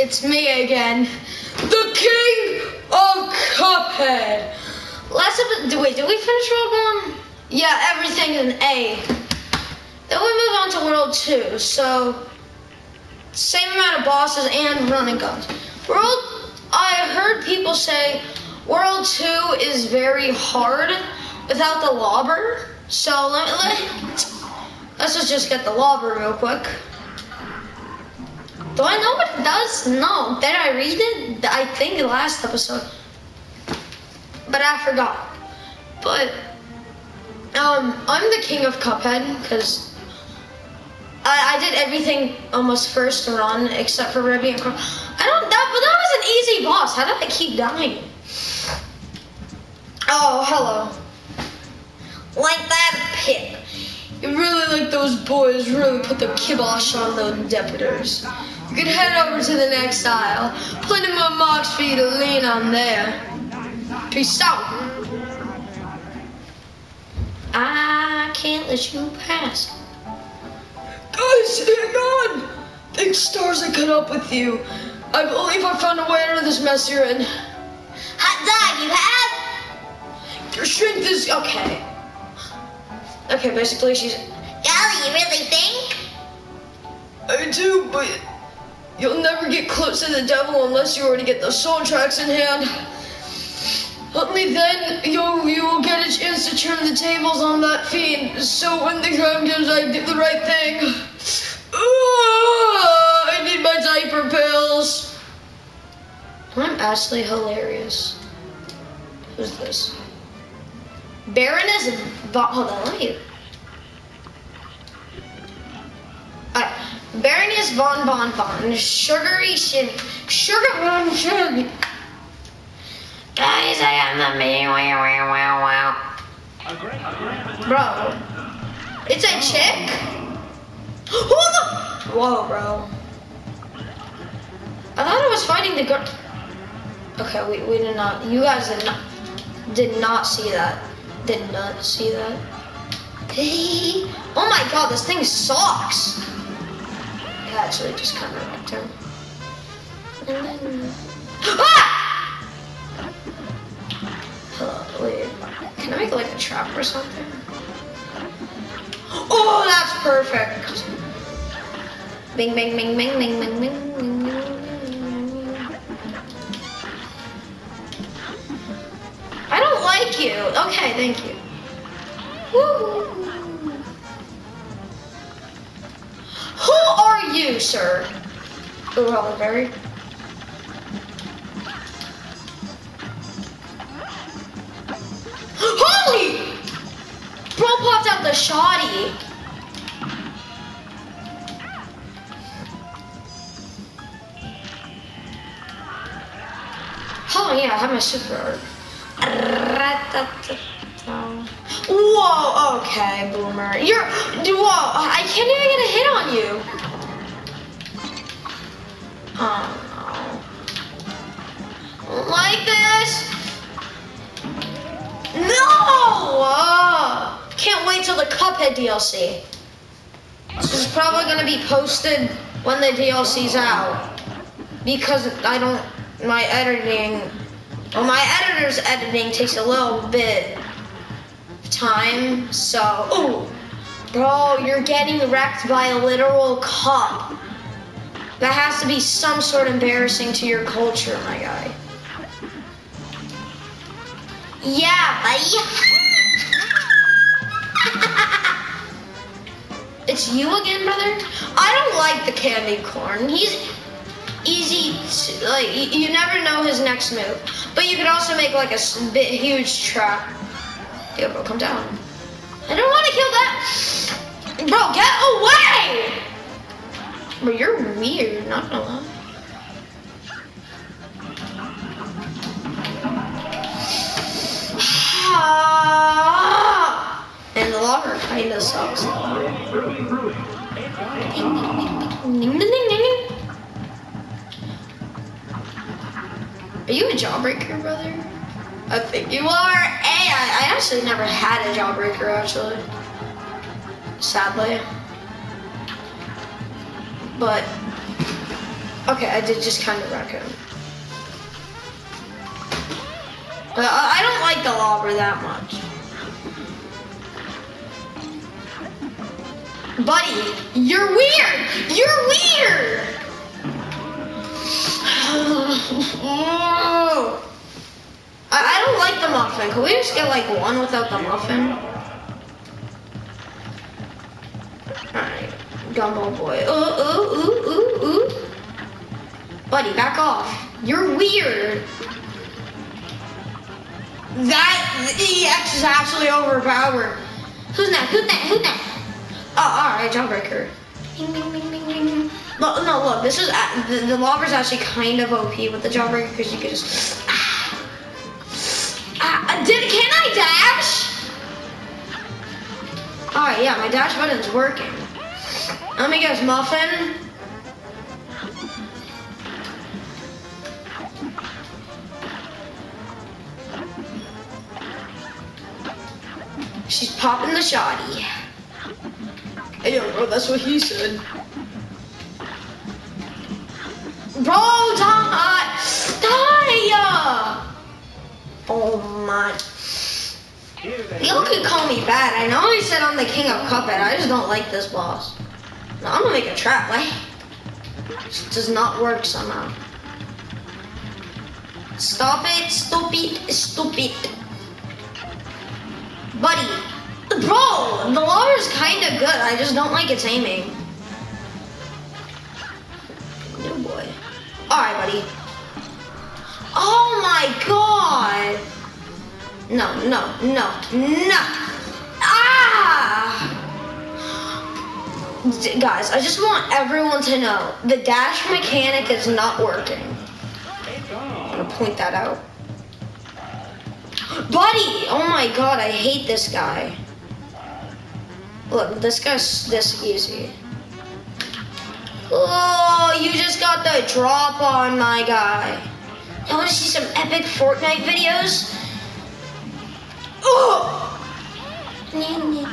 it's me again, the king of Cuphead. Last episode, wait, did we finish World 1? Yeah, everything in A. Then we move on to World 2, so same amount of bosses and running guns. World, I heard people say World 2 is very hard without the lobber, so let, let, let's just get the lobber real quick. Do I know what it does? No. Did I read it? I think the last episode. But I forgot. But um, I'm the king of Cuphead because I, I did everything almost first run except for Ribby and Croaks. I don't that but that was an easy boss. How did I keep dying? Oh, hello. Like that pig. You really like those boys really put the kibosh on those deputers. You can head over to the next aisle. Plenty more marks for you to lean on there. Peace out. I can't let you pass. Guys, hang on! Thanks stars I caught up with you. I believe I found a way out of this mess you're in. Hot dog, you have? Your strength is okay. Okay, basically she's Golly, you really think? I do, but you'll never get close to the devil unless you already get the soul tracks in hand. Only then you'll you will get a chance to turn the tables on that fiend. So when the time comes, I do the right thing. Ah, I need my diaper pills. I'm actually hilarious. Who's this? Uh, Baroness Von. Hold on, let me. Alright, Baroness Von Bon Bon, sugary shimmy, sugar mm, bomb shimmy. Guys, I am the me. Wow, wow, wow, wow. Bro, it's a chick. Hold on. Whoa, bro. I thought I was fighting the girl. Okay, we, we did not. You guys did not did not see that. Did not see that. Hey. Oh my god, this thing sucks. It actually just kind of wrecked him. And then. Ah! Wait. Can I make like a trap or something? Oh, that's perfect. Bing, bing, bing, bing, bing, bing, bing, bing, you. Okay, thank you. Woo. Who are you, sir? Ooh, Berry. Holy! Bro popped out the shoddy. Oh yeah, I have my super. Whoa, okay, boomer. You're, whoa, I can't even get a hit on you. Oh. Like this? No! Uh, can't wait till the Cuphead DLC. This is probably gonna be posted when the DLC's out. Because I don't, my editing well, my editor's editing takes a little bit of time, so. Ooh, bro, you're getting wrecked by a literal cop. That has to be some sort of embarrassing to your culture, my guy. Yeah, buddy. it's you again, brother? I don't like the candy corn. He's easy like you never know his next move but you can also make like a bit huge trap yeah bro come down i don't want to kill that bro get away bro you're weird not gonna lie and the lobber kind of sucks Are you a jawbreaker, brother? I think you are. Hey, I, I actually never had a jawbreaker, actually. Sadly. But, Okay, I did just kind of wreck him. But I I don't like the lobber that much. Buddy, you're weird! You're weird! I, I don't like the muffin. Can we just get like one without the muffin? Alright, gumbo boy. Ooh, ooh, ooh, ooh, ooh. Buddy, back off. You're weird. That EX is actually overpowered. Who's that? Who's that? Who's that? Oh, alright, jawbreaker. Ding, ding, ding, ding, ding. No, look, this is, a- the, the lobber's actually kind of OP with the jawbreaker because you can just, ah. Ah, did, can I dash? Alright, yeah, my dash button's working. Let me guess, Muffin? She's popping the shoddy. I don't know, that's what he said. Bro, die! Die! Oh my. Y'all could call me bad. I know I said I'm the king of Cuphead. I just don't like this boss. No, I'm gonna make a trap. Wait. This does not work somehow. Stop it, stupid, stupid. Buddy. Bro, the water's kind of good. I just don't like its aiming. No boy. Alright, buddy. Oh my god. No, no, no, no. Ah! Guys, I just want everyone to know the dash mechanic is not working. I'm gonna point that out. Buddy! Oh my god, I hate this guy. Look, this guy's this easy. Oh, you just got the drop on my guy. I want to see some epic Fortnite videos. Oh! Niet.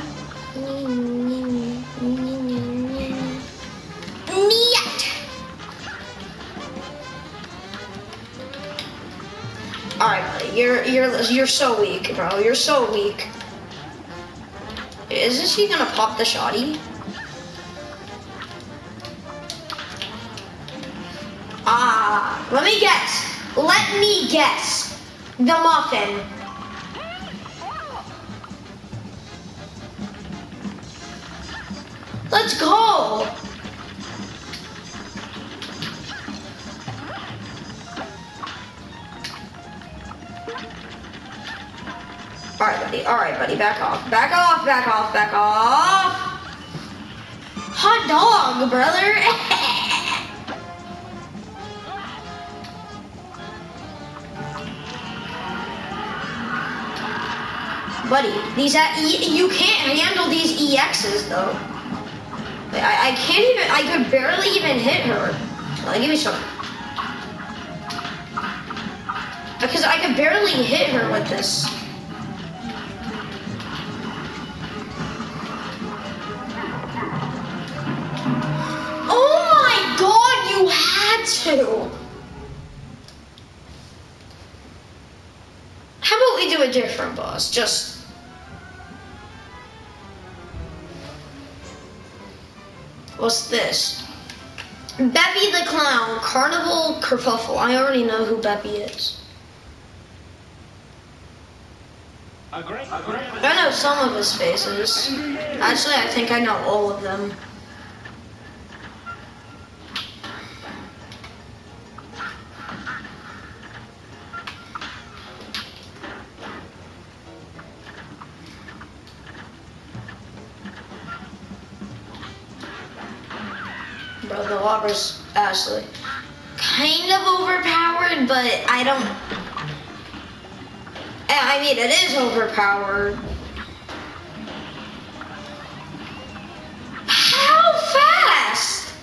All right, buddy. You're you're you're so weak, bro. You're so weak. Isn't she gonna pop the shoddy? Ah, let me guess. Let me guess. The muffin. Let's go. Back off. Back off. Back off. Back off. Hot dog, brother. Buddy, these e- you can't handle these EXs though. I, I can't even. I could barely even hit her. Like, give me some. Because I could barely hit her with this. How about we do a different boss? Just. What's this? Beppy the Clown, Carnival Kerfuffle. I already know who Beppy is. I know some of his faces. Actually, I think I know all of them. Bro, the actually kind of overpowered, but I don't. I mean, it is overpowered. How fast?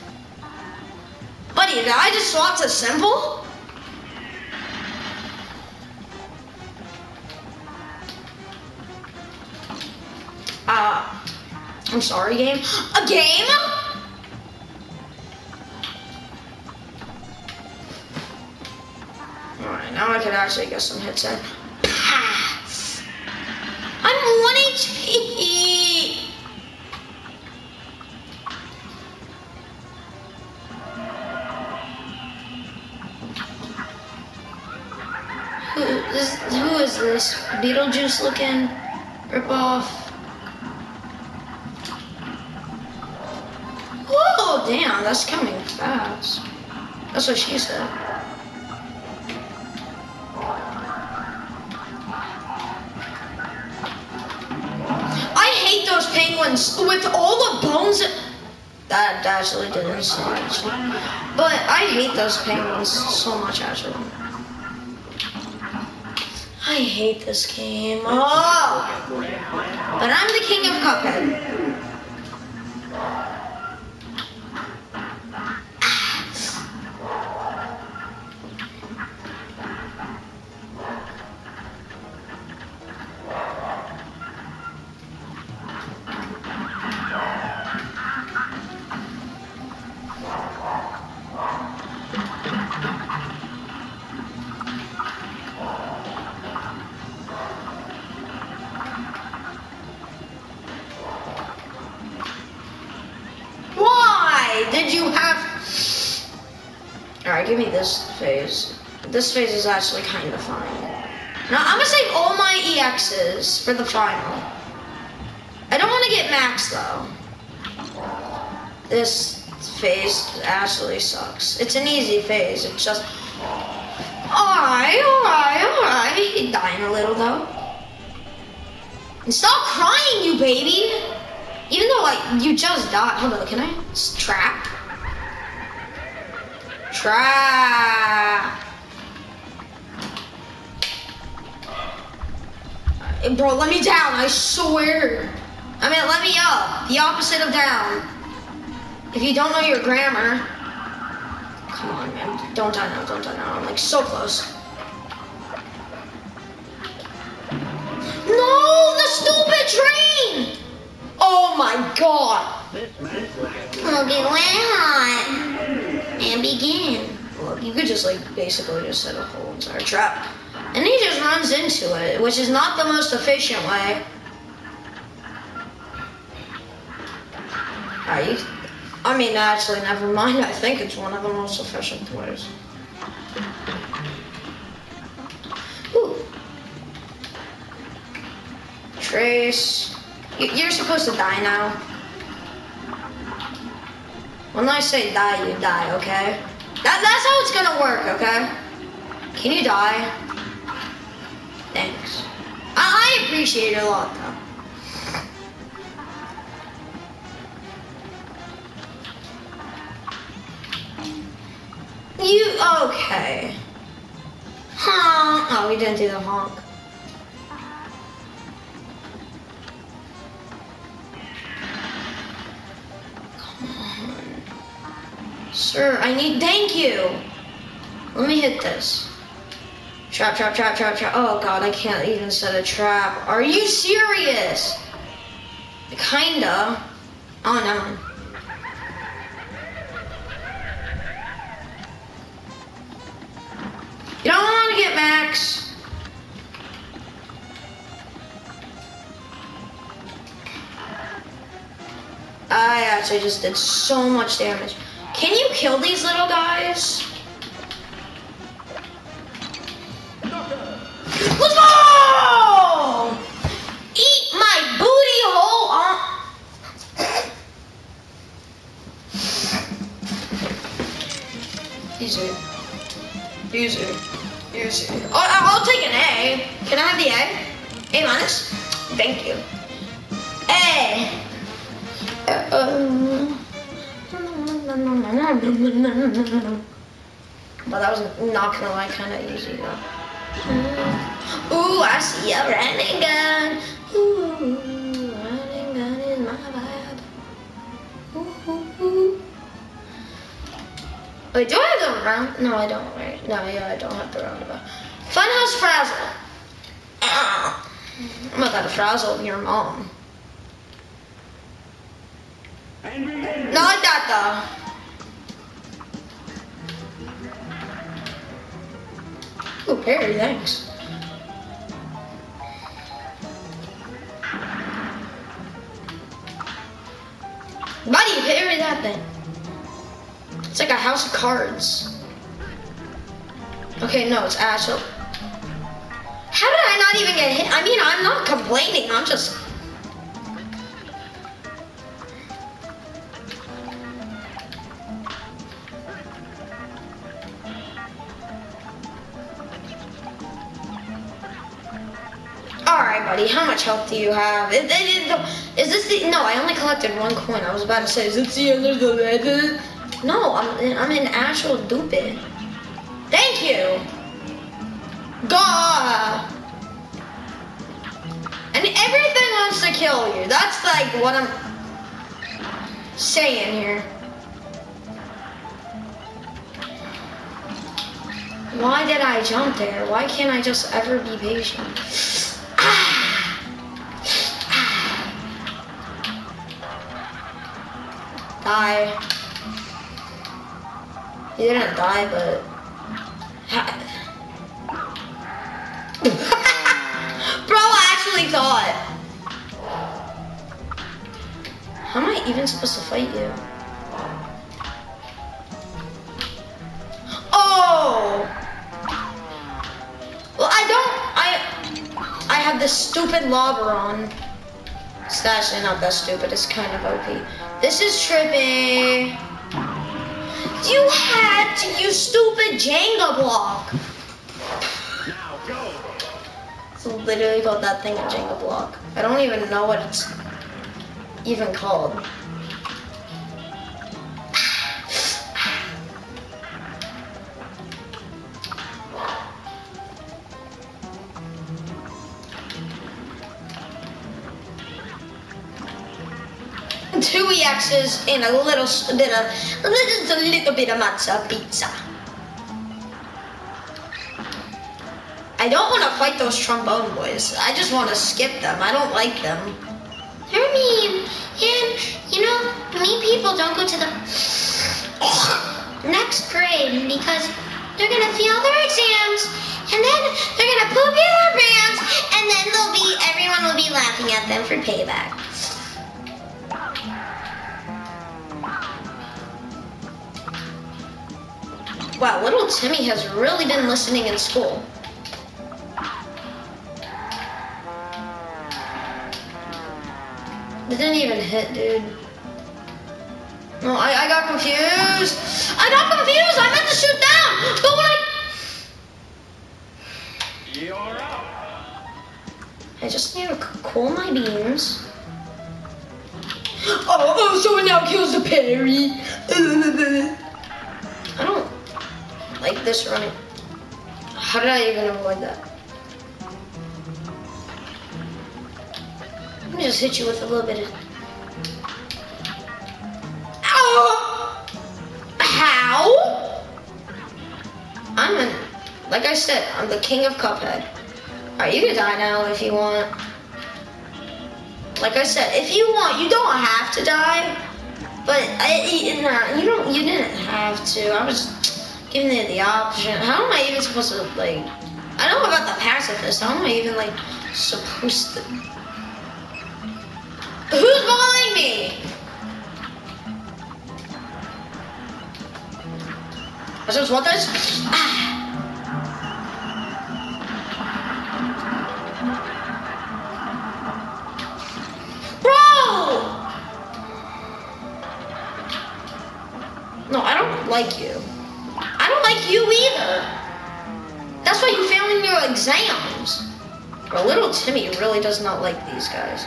Buddy, did I just swap to simple? Uh, I'm sorry, game. A game? Actually get some hits in. I'm 1 HP! Who is, who is this? Beetlejuice looking ripoff? Oh, damn, that's coming fast. That's what she said. With all the bones. That actually didn't say much. But I hate those penguins so much, actually. I hate this game. Oh! But I'm the king of Cuphead. Give me this phase. This phase is actually kind of fun. Now, I'm gonna save all my EXs for the final. I don't want to get max, though. This phase actually sucks. It's an easy phase. It's just... Alright, alright, alright. Dying a little, though. And stop crying, you baby! Even though, like, you just died. Hold on, can I? Trap? Uh, Bro, let me down, I swear. I mean, let me up. The opposite of down. If you don't know your grammar. Come on, man. Don't die now, don't die now. I'm like so close. No, the stupid train! Oh my god! We'll be hot and begin. Look, you could just like basically just set a whole entire trap. And he just runs into it, which is not the most efficient way. You? I mean, actually, never mind. I think it's one of the most efficient ways. Ooh. Trace. You're supposed to die now. When I say die, you die, okay? That, that's how it's gonna work, okay? Can you die? Thanks. I, I appreciate it a lot, though. You, okay. Honk. Oh, we didn't do the honk. Sir, I need, thank you. Let me hit this. Trap, trap, trap, trap, trap. Oh god, I can't even set a trap. Are you serious? Kinda. Oh, no. You don't want to get max. I actually just did so much damage. Can you kill these little guys? Let's go! Eat my booty hole on. Easy. Easy. Easy. Oh, I- I'll take an A. Can I have the A? A minus? Thank you. A. Uh, um, But that was not gonna lie, kind of easy though. Ooh, I see a running gun. Ooh, running gun is my vibe. Ooh, ooh, ooh. Wait, do I have the round? No, I don't. Right? No, yeah, I don't have the roundabout. Funhouse frazzle. Ah. I'm about to frazzle your mom. Not like that though. Ooh, parry, thanks. Why do you parry that thing? It's like a house of cards. Okay, no, it's Ashel. How did I not even get hit? I mean, I'm not complaining. I'm just. Buddy, how much health do you have? Is, is, is this the. No, I only collected one coin. I was about to say, is this the end of the red? No, I'm, I'm in actual stupid. Thank you! God! And everything wants to kill you. That's like what I'm saying here. Why did I jump there? Why can't I just ever be patient? Die. He didn't die, but... Bro, I actually thought. How am I even supposed to fight you? Oh! Well, I don't. I I have this stupid Lobberon. It's actually not that stupid. It's kind of OP. This is trippy. You had to use stupid Jenga block. It's literally called that thing a Jenga block. I don't even know what it's even called. EXs and a little bit of little, a little bit of matzo pizza. I don't want to fight those trombone boys. I just want to skip them. I don't like them. They're mean. And, you know, mean people don't go to the next grade because they're going to fail their exams and then they're going to poop in their pants and then they'll be, everyone will be laughing at them for payback. Wow, little Timmy has really been listening in school. It didn't even hit, dude. No, I, I got confused. I got confused. I meant to shoot down. But when I... You're up. I just need to cool my beans. Oh, oh, so it now kills the parry. Like this running. How did I even avoid that? Let me just hit you with a little bit of. Ow! How? I'm an, like I said, I'm the king of Cuphead. Alright, you can die now if you want. Like I said, if you want, you don't have to die. But I, you, you don't. You didn't have to. I was giving you the option. How am I even supposed to like? I don't know about the pacifist. How am I even like supposed to? Who's behind me? I just want this. Ah. Bro! No, I don't like you. Like you either. That's why you failed in your exams. Bro, little Timmy really does not like these guys.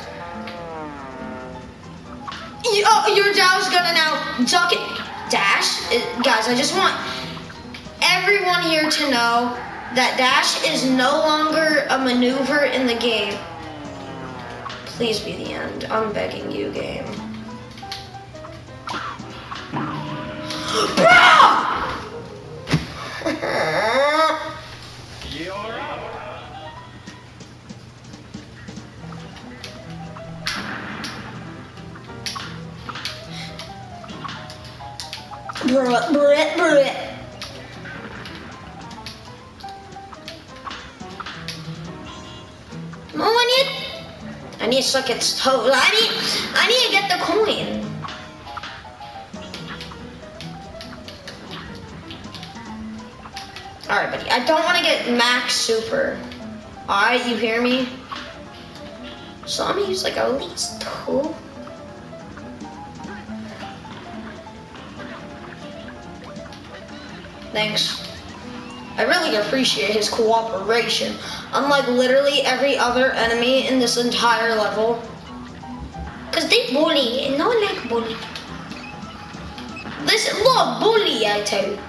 You, oh, your dad's gonna now duck it. Dash, uh, guys, I just want everyone here to know that Dash is no longer a maneuver in the game. Please be the end. I'm begging you, game. Suck its toes. I need, I need to get the coin. Alright, buddy. I don't want to get max super. Alright, you hear me? So I'm gonna use like at least two. Thanks. I really appreciate his cooperation. Unlike literally every other enemy in this entire level. Cause they bully, and no one like bully. This, look, bully, I tell you.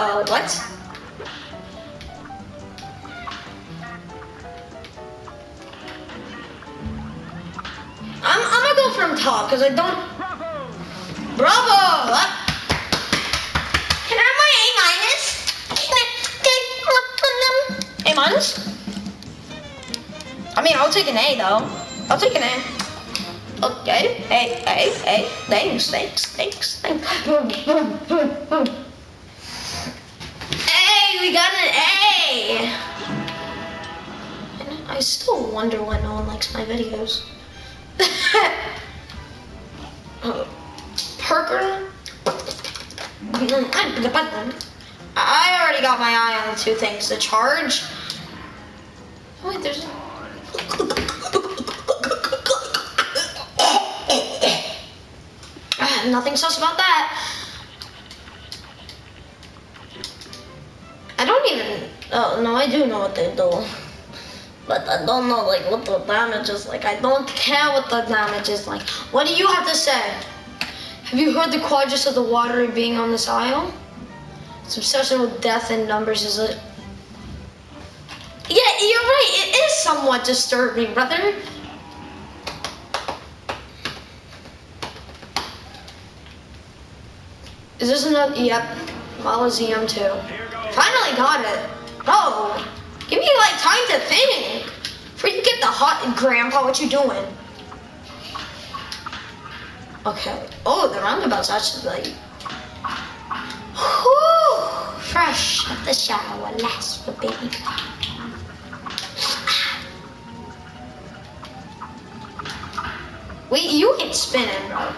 Uh-oh, what? I'm, I'm gonna go from top, because I don't... Bravo! What? Can I have my A minus? A minus? I mean, I'll take an A, though. I'll take an A. Okay, hey, hey, hey, thanks, thanks, thanks, thanks. wonder why no one likes my videos. Uh, Parker? I already got my eye on the two things. The charge. Oh, wait, there's. Ah, Nothing sus about that. I don't even. Oh no, I do know what they do, but I don't know like what the damage is like. I don't care what the damage is like. What do you have to say? Have you heard the quadrus of the water being on this isle? Its obsession with death and numbers is it? Yeah, you're right. It is somewhat disturbing, brother. Is this another? Yep. Mausoleum too. Finally got it. Oh, give me like time to think. Before you get the hot grandpa, what you doing? Okay. Oh, the roundabout's actually like. Whew, fresh at the shower, last for baby. Wait, you ain't spinning, bro.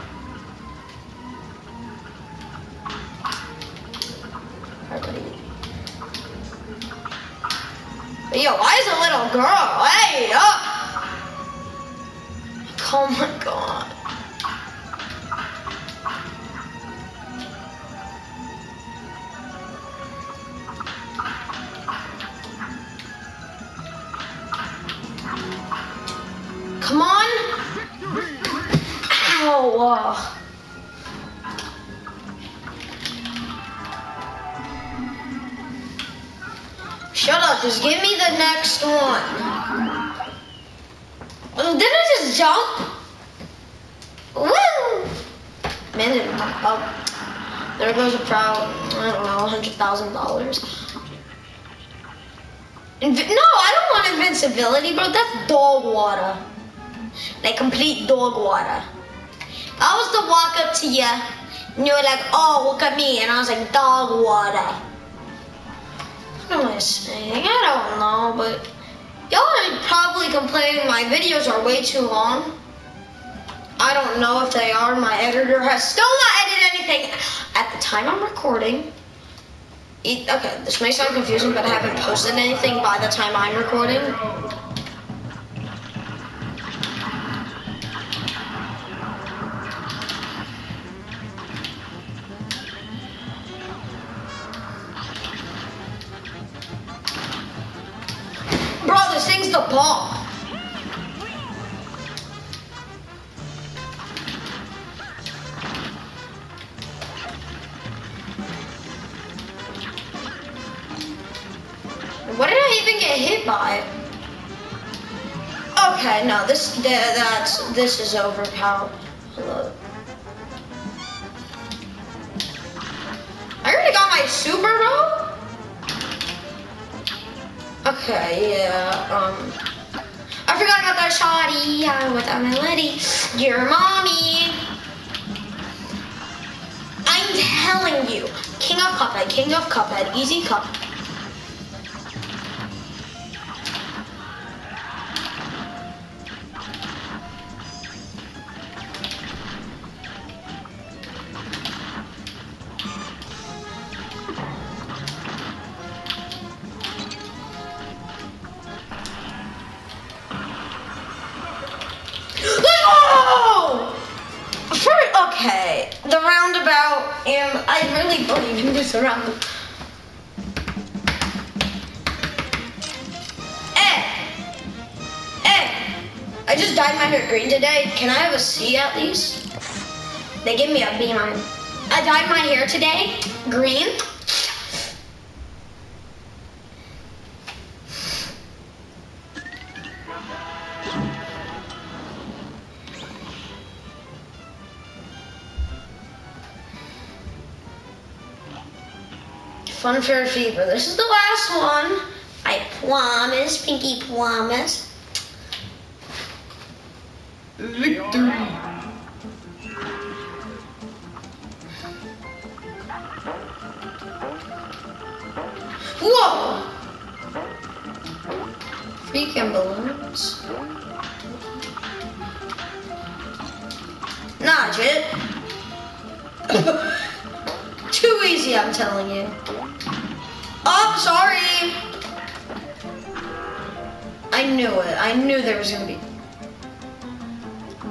Hundred thousand dollars. No, I don't want invincibility, bro. That's dog water. Like complete dog water. I was to walk up to you, and you were like, "Oh, look at me," and I was like, "Dog water." What am I saying? I don't know, but y'all are probably complaining my videos are way too long. I don't know if they are. My editor has still not edited anything at the time I'm recording. Okay, this may sound confusing, but I haven't posted anything by the time I'm recording. the ball. What did I even get hit by? it. Okay, no, this that, that's this is overpowered. Look. I already got my super roll. Okay, yeah. Um, I forgot about that shoddy. I without my lady. Your mommy. I'm telling you, King of Cuphead, King of Cuphead, easy cup. The roundabout, and I really believe in this roundabout. Hey! Eh! Eh! Hey! I just dyed my hair green today. Can I have a C at least? They give me a B on. I dyed my hair today green. Fair Fever. This is the last one. I promise, Pinky promise. Victory. Whoa! Freaking balloons. Nah, Jit. Too easy, I'm telling you. Oh, sorry. I knew it. I knew there was gonna be.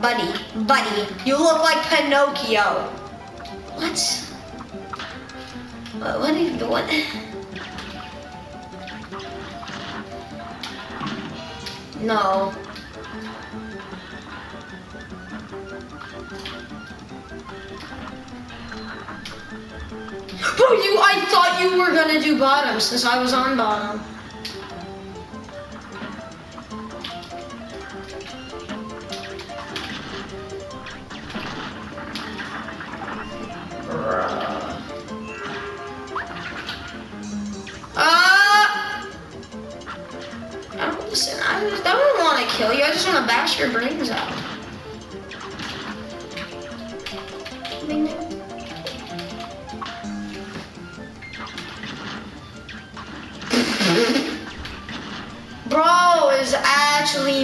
Buddy, buddy, you look like Pinocchio. What? What? What? You, what? No. Bro, you, I thought you were gonna do bottom since I was on bottom. Uh, listen. I don't want to kill you. I just want to bash your brains out.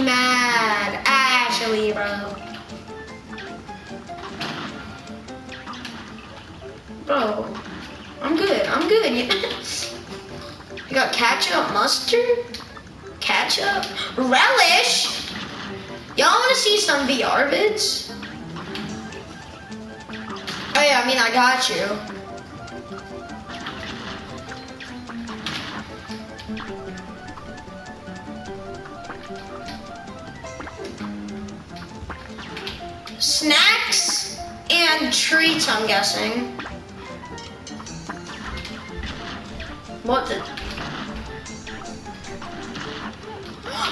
Mad. Actually, bro. Bro, I'm good. I'm good. You got ketchup, mustard, ketchup, relish. Y'all want to see some VR vids? Oh yeah, I mean I got you. And treats, I'm guessing. What the?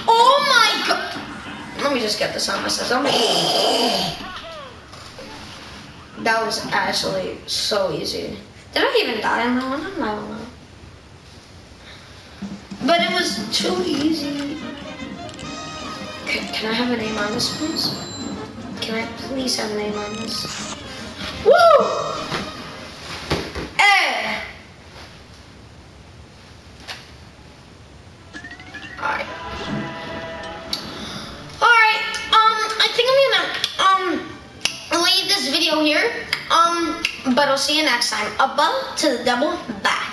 Oh my god! Let me just get this on my system. That was actually so easy. Did I even die on that one? I don't know. But it was too easy. Can, can I have a name on this, please? Can I please have a name on this? Here. Um, but I'll see you next time. Above to the double, bye.